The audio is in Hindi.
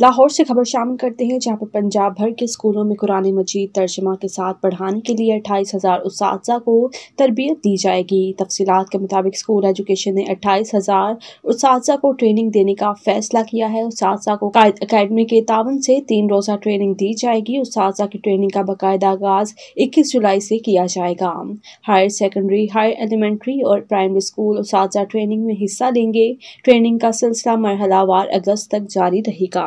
लाहौर से खबर शामिल करते हैं, जहाँ पर पंजाब भर के स्कूलों में कुरान मजीद तर्जमा के साथ पढ़ाने के लिए अट्ठाईस हज़ार उस को तरबियत दी जाएगी। तफसीत के मुताबिक स्कूल एजुकेशन ने अट्ठाईस हज़ार उस को ट्रेनिंग देने का फैसला किया है। उस को अकेडमी के तावन से तीन रोज़ा ट्रेनिंग दी जाएगी। उस की ट्रेनिंग का बाकायदा आगाज़ इक्कीस जुलाई से किया जाएगा। हायर सेकेंडरी, हायर एलिमेंट्री और प्राइमरी स्कूल उस ट्रेनिंग में हिस्सा लेंगे। ट्रेनिंग का सिलसिला मरहलावार अगस्त तक जारी रहेगा।